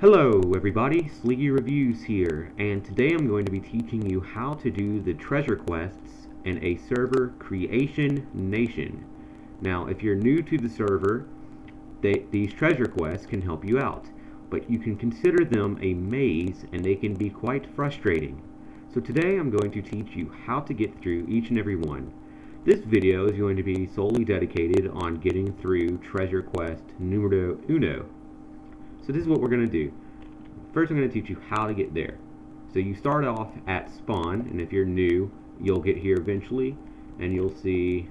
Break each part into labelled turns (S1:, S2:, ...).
S1: Hello everybody, Sleegi Reviews here, and today I'm going to be teaching you how to do the treasure quests in a server Creation Nation. Now if you're new to the server, they, these treasure quests can help you out, but you can consider them a maze and they can be quite frustrating. So today I'm going to teach you how to get through each and every one. This video is going to be solely dedicated on getting through treasure quest numero uno. So this is what we're going to do. First I'm going to teach you how to get there. So you start off at spawn, and if you're new, you'll get here eventually, and you'll see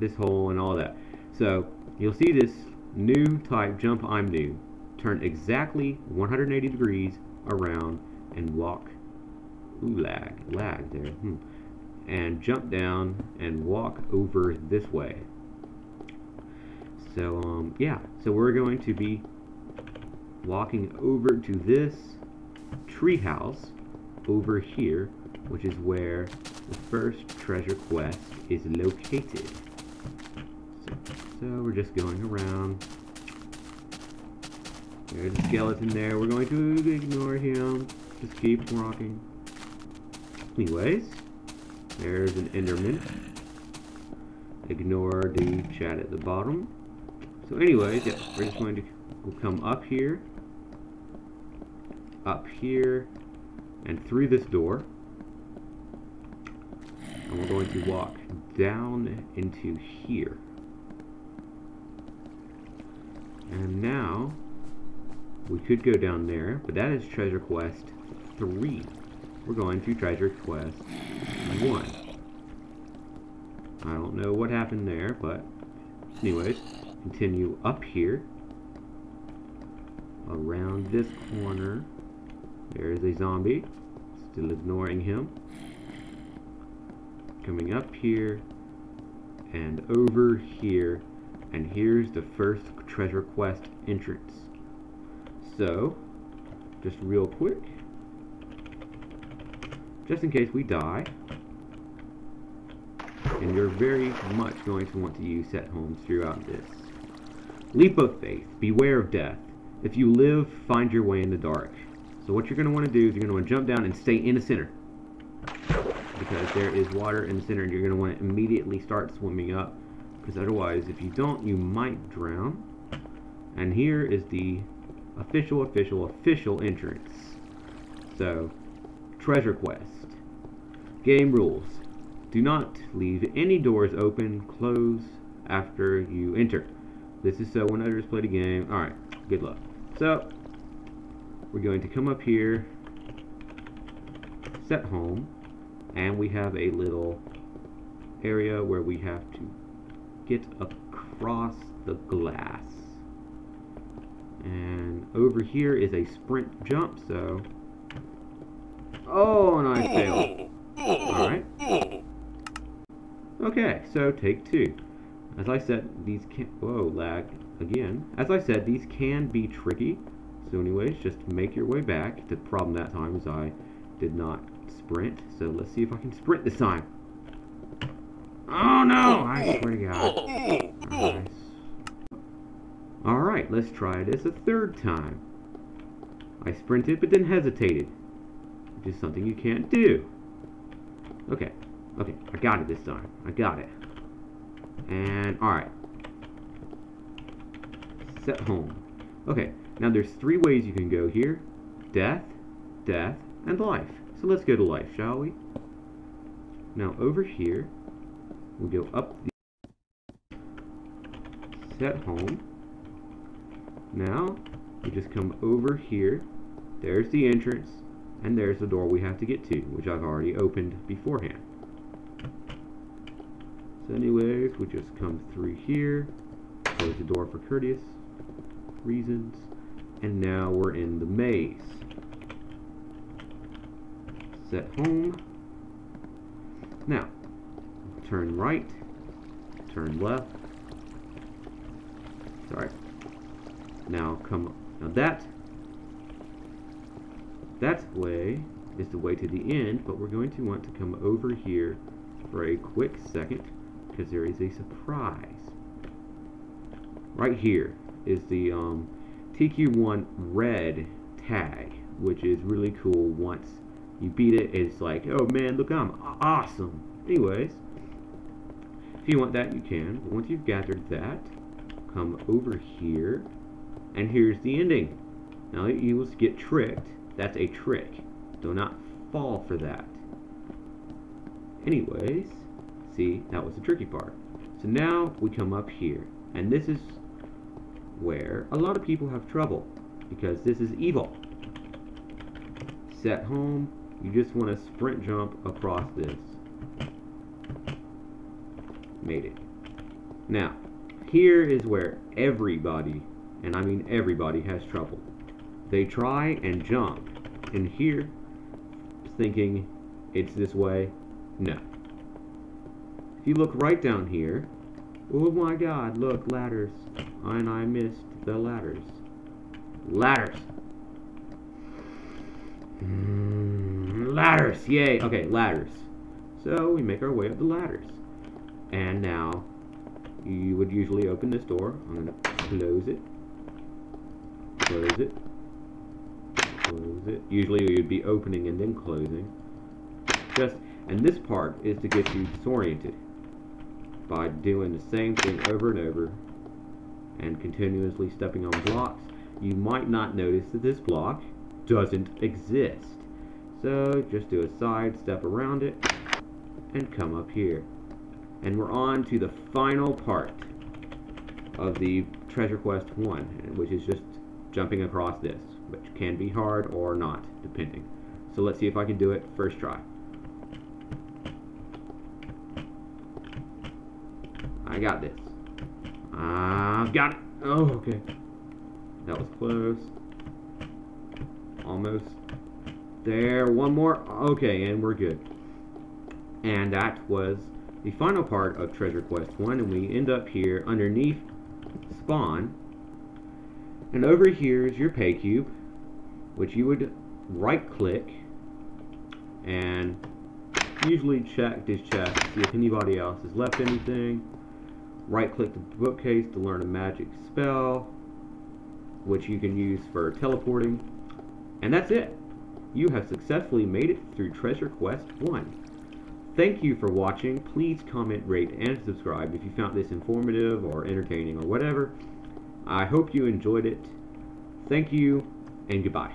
S1: this hole and all that. So you'll see this new type jump I'm new. Turn exactly 180 degrees around and walk. Ooh, lag, lag there. Hmm. And jump down and walk over this way. So, um, yeah. So we're going to be walking over to this treehouse over here, which is where the first treasure quest is located. So, so we're just going around. There's a skeleton there. We're going to ignore him. Just keep walking. Anyways, there's an Enderman. Ignore the chat at the bottom. So anyways, yeah, we're just going to we'll come up here up here and through this door. And we're going to walk down into here. And now, we could go down there, but that is Treasure Quest 3. We're going to Treasure Quest 1. I don't know what happened there, but anyways, continue up here, around this corner, there is a zombie. Still ignoring him. Coming up here and over here. And here's the first treasure quest entrance. So, just real quick, just in case we die, and you're very much going to want to use set homes throughout this. Leap of faith, beware of death. If you live, find your way in the dark. So what you're going to want to do is you're going to want to jump down and stay in the center. Because there is water in the center and you're going to want to immediately start swimming up. Because otherwise, if you don't, you might drown. And here is the official, official, official entrance. So, treasure quest. Game rules. Do not leave any doors open, close after you enter. This is so when others play the game. Alright, good luck. So, we're going to come up here, set home, and we have a little area where we have to get across the glass. And over here is a sprint jump, so... Oh, and I failed. Alright. Okay, so take two. As I said, these can... Whoa, lag again. As I said, these can be tricky. So anyways, just make your way back. The problem that time is I did not sprint. So let's see if I can sprint this time. Oh no! I swear to God. Nice. Alright, let's try this a third time. I sprinted but then hesitated. Which is something you can't do. Okay. Okay, I got it this time. I got it. And, alright. Set home. Okay, now there's three ways you can go here. Death, death, and life. So let's go to life, shall we? Now over here, we go up the set home. Now, we just come over here. There's the entrance, and there's the door we have to get to, which I've already opened beforehand. So anyways, we just come through here, close the door for courteous reasons, and now we're in the maze. Set home. Now, turn right, turn left. Sorry. Now come, now that, that way is the way to the end, but we're going to want to come over here for a quick second because there is a surprise. Right here is the um, TQ1 red tag, which is really cool. Once you beat it, it's like, oh man, look, I'm awesome. Anyways, if you want that, you can. But once you've gathered that, come over here, and here's the ending. Now you will get tricked. That's a trick. Do not fall for that. Anyways, see, that was the tricky part. So now we come up here, and this is where a lot of people have trouble, because this is evil. Set home, you just want to sprint jump across this. Made it. Now, here is where everybody, and I mean everybody, has trouble. They try and jump, and here, thinking it's this way, no. If you look right down here, oh my god, look, ladders. And I missed the ladders. Ladders! Mm, ladders! Yay! Okay, ladders. So we make our way up the ladders. And now, you would usually open this door. I'm to close it. Close it. Close it. Usually you'd be opening and then closing. Just and this part is to get you disoriented by doing the same thing over and over and continuously stepping on blocks. You might not notice that this block doesn't exist. So just do a side step around it and come up here. And we're on to the final part of the Treasure Quest 1, which is just jumping across this, which can be hard or not, depending. So let's see if I can do it first try. I got this. I've got it. Oh, okay. That was close. Almost there. One more. Okay, and we're good. And that was the final part of Treasure Quest 1, and we end up here underneath Spawn. And over here is your pay cube, which you would right-click and usually check this chest to see if anybody else has left anything right click the bookcase to learn a magic spell which you can use for teleporting. And that's it. You have successfully made it through treasure quest 1 thank you for watching. Please comment rate and subscribe if you found this informative or entertaining or whatever. I hope you enjoyed it. Thank you and goodbye